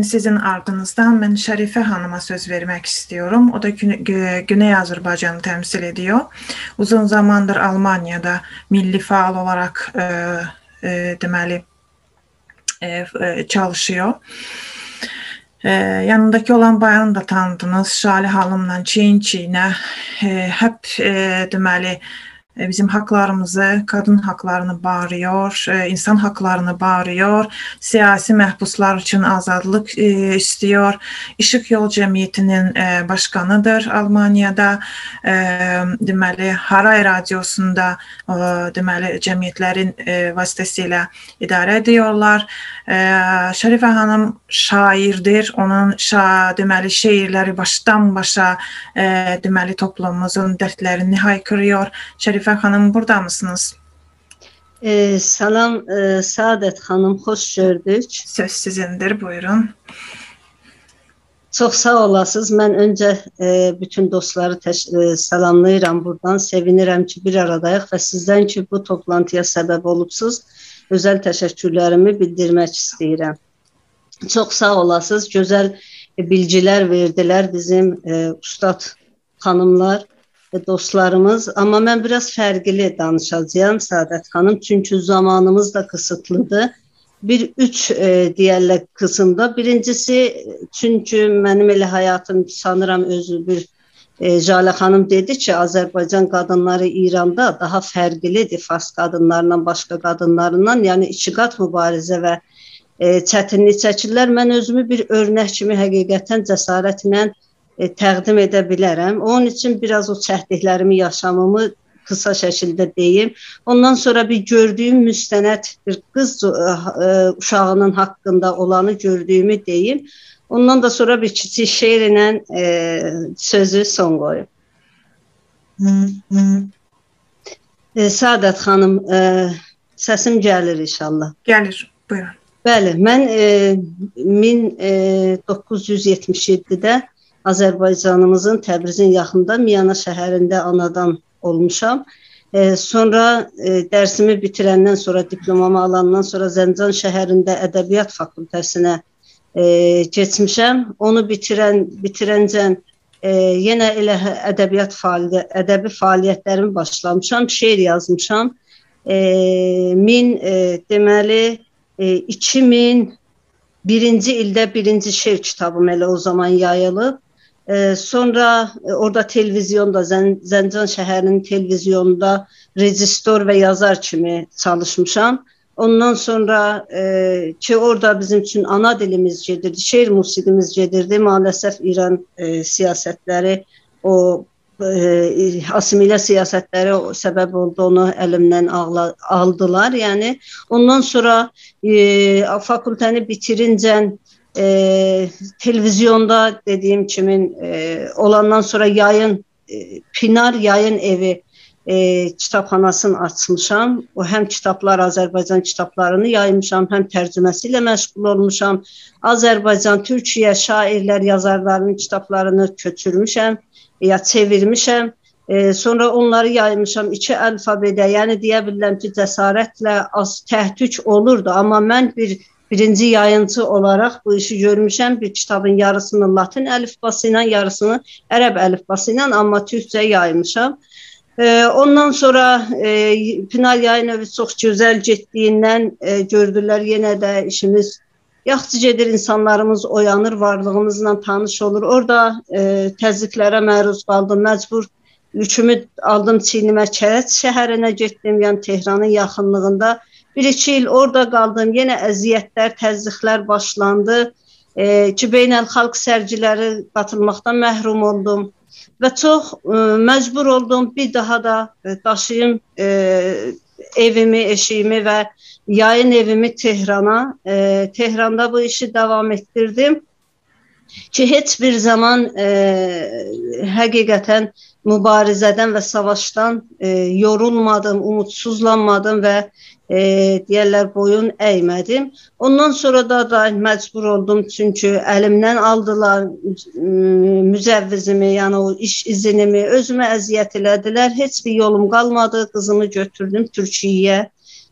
İndi sizin ardınızdan mən Şərifə xanıma söz vermək istiyorum. O da Güney Azərbaycanı təmsil ediyor. Uzun zamandır Almaniyada milli faal olarak e, e, deməli e, e, çalışıyor. E, yanındaki olan bayanı da tanıdınız. Şali Halımla çiyin çiyinə e, hep e, deməli e, bizim haklarımızı, kadın haklarını bağırıyor, e, insan haklarını bağırıyor, siyasi məhbuslar üçün azadlıq e, istiyor. İşıq Yol Cəmiyyətinin başkanıdır Almaniyada. Deməli, Haray radiosunda deməli cəmiyyətlərin vasitəsilə idarə ediyorlar. Şərifə xanım şairdir. Onun şa deməli şeirləri başdan başa deməli toplumumuzun dərdlərini haykırıyor. Şərifə Nilüfer Hanım burada mısınız? Ee, salam e, Saadet Hanım, hoş gördük. Söz sizindir, buyurun. Çox sağ olasınız. Mən öncə e, bütün dostları e, salamlayıram buradan. Sevinirəm ki, bir aradayıq və sizdən ki, bu toplantıya səbəb olubsuz. Özəl təşəkkürlərimi bildirmək istəyirəm. Çox sağ olasınız. Gözəl bilgilər verdilər bizim e, ustad xanımlar dostlarımız. Amma mən biraz fərqli danışacağam Səadət xanım, çünki zamanımız da kısıtlıdır. Bir üç e, deyərlər qısımda. Birincisi, çünki mənim elə həyatım sanıram özü bir e, Jale xanım dedi ki, Azərbaycan qadınları İranda daha fərqlidir Fars qadınlarından, başqa qadınlarından. Yəni iki qat mübarizə və e, çətinlik çəkirlər. Mən özümü bir örnək kimi həqiqətən cəsarətlə təqdim edə bilərəm. Onun üçün biraz o çəhdiklərimi, yaşamımı qısa şəkildə deyim. Ondan sonra bir gördüyüm müstənəd bir qız e, e, uşağının haqqında olanı gördüyümü deyim. Ondan da sonra bir kiçik şeirlə e, sözü son qoyum. E, Saadət xanım, e, səsim gəlir inşallah. Gəlir, buyurun. Bəli, mən e, 1977-də Azərbaycanımızın Təbrizin yaxında Miyana şəhərində anadan olmuşam. E, sonra e, dərsimi bitirəndən sonra diplomamı alandan sonra Zəncan şəhərində ədəbiyyat fakültəsinə e, keçmişəm. Onu bitirən bitirəncən e, yenə elə ədəbiyyat fəaliyyət ədəbi fəaliyyətlərimi başlamışam, şeir yazmışam. E, min e, deməli e, 2000 birinci ildə birinci şeir kitabım elə o zaman yayılıb. E, sonra e, orada televizyonda Zən Zəncan şəhərinin televizyonunda rejissor və yazar kimi çalışmışam. Ondan sonra e, ki orada bizim üçün ana dilimiz gedirdi, şeir musiqimiz gedirdi. Maalesef İran e, siyasətləri o e, asimilə siyasətləri səbəb oldu, onu əlimdən ağla, aldılar. Yəni ondan sonra e, fakültəni bitirincən e, televizyonda dediğim kimin e, olandan sonra yayın e, Pinar Yayın Evi e, kitabxanasını açmışam. O həm kitablar Azərbaycan kitablarını yaymışam, həm tərcüməsi ilə məşğul olmuşam. Azərbaycan, Türkiyə şairlər, yazarların kitablarını köçürmüşəm ya çevirmişəm. E, sonra onları yaymışam iki alfabedə. Yəni deyə bilərəm ki, cəsarətlə az təhtüç olurdu, amma mən bir birinci yayıncı olaraq bu işi görmüşəm. Bir kitabın yarısını Latin əlifbası ilə, yarısını ərəb əlifbası ilə, amma türkcə yaymışam. E, ondan sonra e, Pinal yayın evi çox gözəl getdiyindən e, gördülər yenə də işimiz yaxşı gedir, insanlarımız oyanır, varlığımızla tanış olur. Orada e, təzyiqlərə məruz qaldım, məcbur yükümü aldım çiynimə Kərəc şəhərinə getdim, yəni Tehranın yaxınlığında Bir-iki il orada qaldım. Yenə əziyyətlər, təzyiqlər başlandı. E, ki, beynəlxalq sərgiləri qatılmaqdan məhrum oldum və çox e, məcbur oldum bir daha da daşıyım e, evimi, eşiyimi və yayın evimi Tehrana. E, Tehranda bu işi davam etdirdim ki, heç bir zaman e, həqiqətən mübarizədən və savaşdan e, yorulmadım, umutsuzlanmadım və e, deyərlər boyun əymədim. Ondan sonra da da məcbur oldum çünki əlimdən aldılar müzəvvizimi, yəni o iş izinimi, özümə əziyyət elədilər. Heç bir yolum qalmadı. Qızımı götürdüm Türkiyəyə.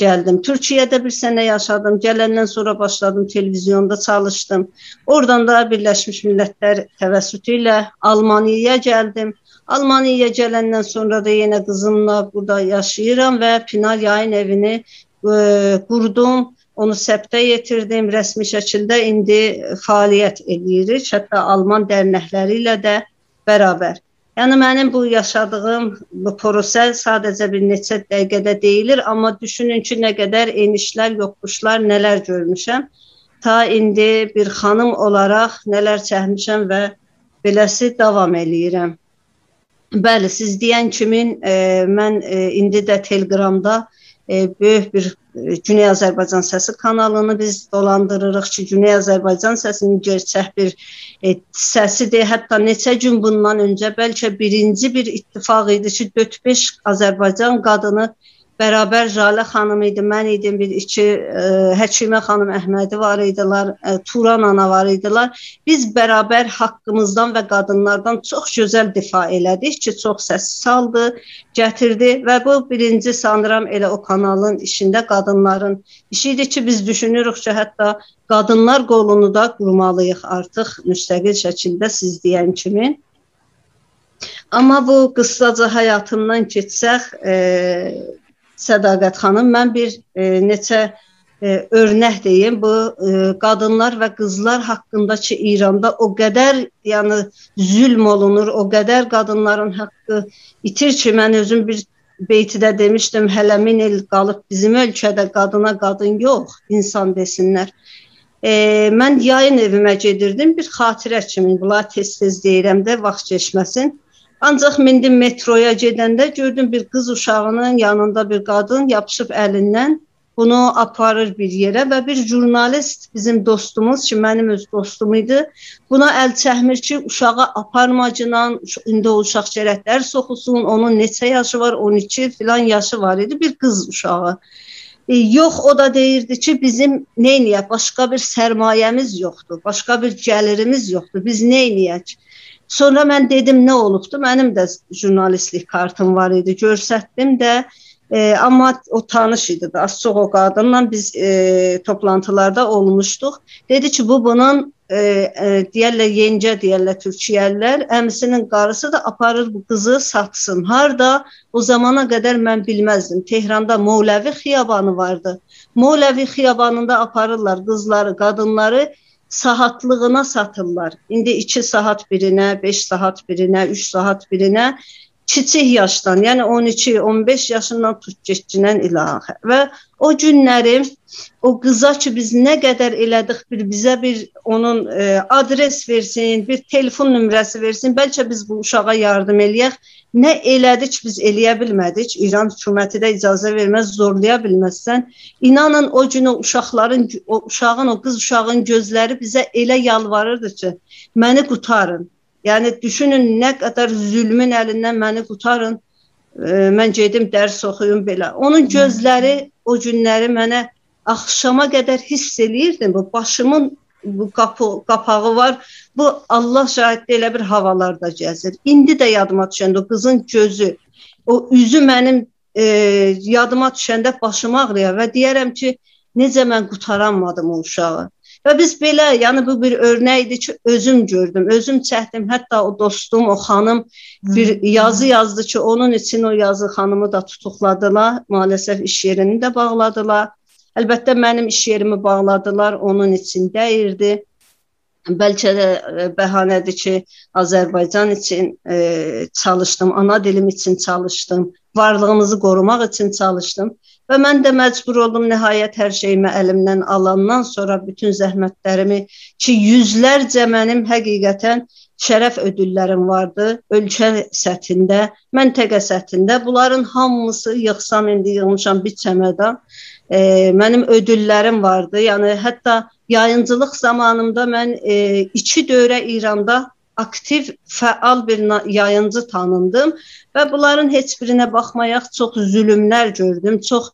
gəldim. Türkiyədə bir sənə yaşadım. Gələndən sonra başladım televiziyonda çalışdım. Oradan da Birləşmiş Millətlər təvəssütü ilə Almaniyaya gəldim. Almaniyaya gələndən sonra da yenə qızımla burada yaşayıram və Pinal Yayın evini ə, qurdum. Onu səbtə yetirdim rəsmi şəkildə. İndi fəaliyyət eləyirik. Hətta Alman dərnəkləri ilə də bərabər. Yəni mənim bu yaşadığım bu proses sadəcə bir neçə dəqiqədə deyilir, amma düşünün ki, nə qədər enişlər, yoxuşlar, nələr görmüşəm. Ta indi bir xanım olaraq nələr çəkmişəm və beləsi davam eləyirəm. Bəli, siz deyən kimi e, mən e, indi də Telegramda e, böyük bir e, Güney Azərbaycan səsi kanalını biz dolandırırıq ki, Güney Azərbaycan səsinin gerçək bir e, səsidir. Hətta neçə gün bundan öncə bəlkə birinci bir ittifaq idi ki, 4-5 Azərbaycan qadını bərabər Jalə xanım idi, mən idim, bir iki ə, e, Həkimə xanım Əhmədi var idilər, ə, e, Turan ana var idilər. Biz bərabər haqqımızdan və qadınlardan çox gözəl difa elədik ki, çox səs saldı, gətirdi və bu birinci sanıram elə o kanalın işində qadınların işidir ki, biz düşünürük ki, hətta qadınlar qolunu da qurmalıyıq artıq müstəqil şəkildə siz deyən kimi. Amma bu qısaca həyatımdan keçsək, e, Sədaqət xanım, mən bir e, neçə e, örnək deyim. Bu e, qadınlar və qızlar haqqında ki, İranda o qədər, yəni zülm olunur, o qədər qadınların haqqı itir ki, mən özüm bir beytidə demişdim, hələ min il qalıb bizim ölkədə qadına qadın yox, insan desinlər. E, mən yayın evimə gedirdim, bir xatirə kimi, bunlar tez-tez deyirəm də, vaxt keçməsin. Ancaq mindim metroya gedəndə gördüm bir qız uşağının yanında bir qadın yapışıb əlindən bunu aparır bir yerə və bir jurnalist bizim dostumuz ki, mənim öz dostum idi, buna əl çəkmir ki, uşağı aparmacınan, indi o uşaq gərəklər soxulsun, onun neçə yaşı var, 12 filan yaşı var idi, bir qız uşağı. E, yox, o da deyirdi ki, bizim neyniyək, başqa bir sərmayəmiz yoxdur, başqa bir gəlirimiz yoxdur, biz neyniyək? Sonra mən dedim nə olubdu? Mənim də jurnalistlik kartım var idi. Göstərdim də E, amma o tanış idi də. Az çox o qadınla biz e, toplantılarda olmuşduq. Dedi ki, bu bunun e, e, deyərlər yencə deyərlər Türkiyəlilər, əmisinin qarısı da aparır bu qızı satsın. Harda? O zamana qədər mən bilməzdim. Tehranda Moğləvi xiyabanı vardı. Moğləvi xiyabanında aparırlar qızları, qadınları saatlığına satırlar. İndi 2 saat birinə, 5 saat birinə, 3 saat birinə kiçik yaşdan, yəni 12-15 yaşından tut keçindən ilaxə. Və o günləri o qıza ki biz nə qədər elədik bir bizə bir onun e, adres versin, bir telefon nömrəsi versin, bəlkə biz bu uşağa yardım eləyək. Nə elədik biz eləyə bilmədik. İran hökuməti də icazə verməz, zorlaya bilməzsən. İnanın o gün o uşaqların, o uşağın, o qız uşağın gözləri bizə elə yalvarırdı ki, məni qurtarın. Yəni düşünün nə qədər zülmün əlindən məni qurtarın. E, mən gedim dərs oxuyum belə. Onun gözləri o günləri mənə axşama qədər hiss eləyirdim. Bu başımın bu qapı, qapağı var. Bu Allah şahiddir elə bir havalarda gəzir. İndi də yadıma düşəndə o qızın gözü, o üzü mənim e, yadıma düşəndə başım ağrıyır və deyərəm ki, necə mən qutaranmadım o uşağı. Və biz belə, yəni bu bir örnək idi ki, özüm gördüm, özüm çəkdim. Hətta o dostum, o xanım bir yazı yazdı ki, onun üçün o yazı xanımı da tutuqladılar. Maalesef iş yerini də bağladılar. Əlbəttə mənim iş yerimi bağladılar, onun üçün dəyirdi. Bəlkə də e, bəhanədir ki, Azərbaycan üçün e, çalışdım, ana dilim üçün çalışdım, varlığımızı qorumaq üçün çalışdım. Və mən də məcbur oldum nəhayət hər şeyimi əlimdən alandan sonra bütün zəhmətlərimi ki, yüzlərcə mənim həqiqətən şərəf ödüllərim vardı ölkə səthində, məntəqə səthində. Bunların hamısı yığsam indi yığmışam bir çəmədan e, mənim ödüllərim vardı. Yəni hətta yayıncılıq zamanımda mən e, iki dövrə İranda aktiv, fəal bir yayıncı tanındım və bunların heç birinə baxmayaq çox zülmlər gördüm, çox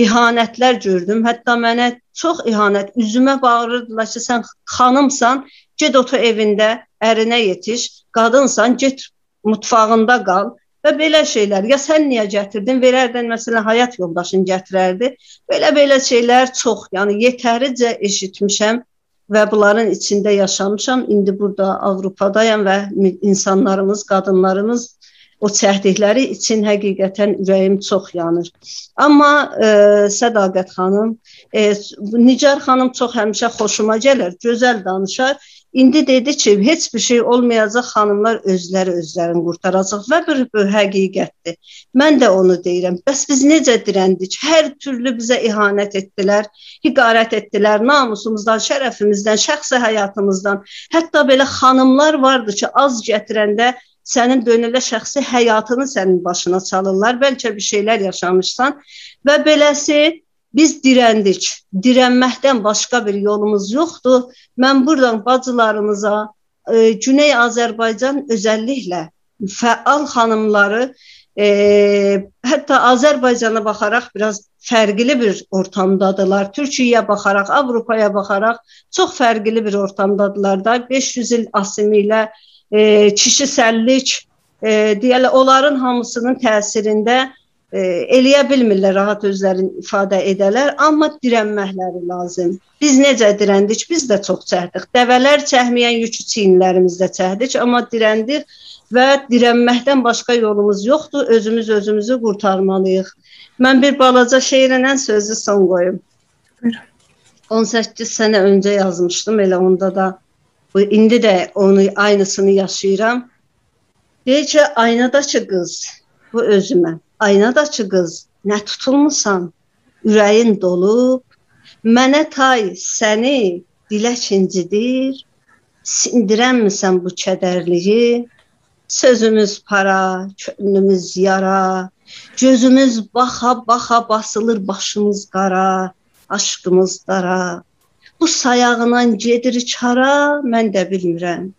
ihanətlər gördüm. Hətta mənə çox ihanət, üzümə bağırırdılar ki, sən xanımsan, get otur evində, ərinə yetiş, qadınsan, get mutfağında qal. və belə şeylər. Ya sən niyə gətirdin? Verərdin məsələn həyat yoldaşın gətirərdi. Belə-belə şeylər çox, yəni yetəricə eşitmişəm və bunların içində yaşamışam. İndi burada Avropadayam və insanlarımız, qadınlarımız o çəkdikləri üçün həqiqətən ürəyim çox yanır. Amma e, Sədaqət xanım, e, Nicar xanım çox həmişə xoşuma gəlir, gözəl danışar. İndi dedi ki, heç bir şey olmayacaq, xanımlar özləri özlərini qurtaracaq və bir, bir həqiqətdir. Mən də onu deyirəm. Bəs biz necə dirəndik? Hər türlü bizə ihanət etdilər, hiqarət etdilər, namusumuzdan, şərəfimizdən, şəxsi həyatımızdan. Hətta belə xanımlar vardı ki, az gətirəndə sənin dönələ şəxsi həyatını sənin başına çalırlar. Bəlkə bir şeylər yaşamışsan və beləsi Biz dirəndik. Dirənməkdən başqa bir yolumuz yoxdur. Mən buradan bacılarımıza, e, Güney Azərbaycan özəlliklə fəal xanımları e, hətta Azərbaycana baxaraq biraz fərqli bir ortamdadılar. Türkiyəyə baxaraq, Avropaya baxaraq çox fərqli bir ortamdadılar da. 500 il asimilə e, kişisəllik e, deyələ onların hamısının təsirində e, eləyə bilmirlər, rahat özlərini ifadə edələr, amma dirənməkləri lazım. Biz necə dirəndik? Biz də çox çəkdik. Dəvələr çəkməyən yükü çiyinlərimizdə çəkdik, amma dirəndik və dirənməkdən başqa yolumuz yoxdur. Özümüz özümüzü qurtarmalıyıq. Mən bir balaca şeirlə sözü son qoyum. Buyurun. 18 sənə öncə yazmışdım, elə onda da bu indi də onu aynısını yaşayıram. Deyir ki, aynadakı qız bu özümə Aynadaçı qız, nə tutulmusan? Ürəyin dolub, mənə tay səni dilək incidir. Sindirənmisən bu kədərliyi? Sözümüz para, könlümüz yara, gözümüz baxa-baxa basılır başımız qara, aşkımız dara. Bu sayağından gedir çara, mən də bilmirəm.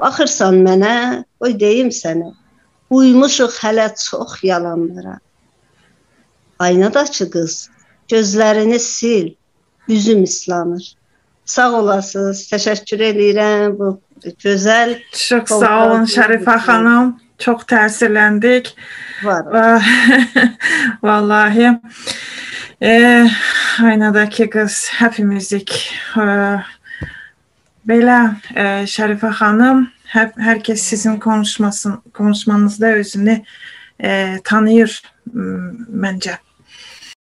Baxırsan mənə, qoy deyim sənə. Uymuşuq hələ çox yalanlara. Aynadakı qız, gözlərini sil, üzüm islanır. Sağ olasınız, təşəkkür edirəm bu gözəl. Çox sağ olun Şərifə xanım. Çox təsirləndik. Var. Vallahi e, aynadakı qız hepimizdik. E, belə e, Şərifə xanım hep herkes sizin konuşmasın konuşmanızda özünü e, tanıyır bence.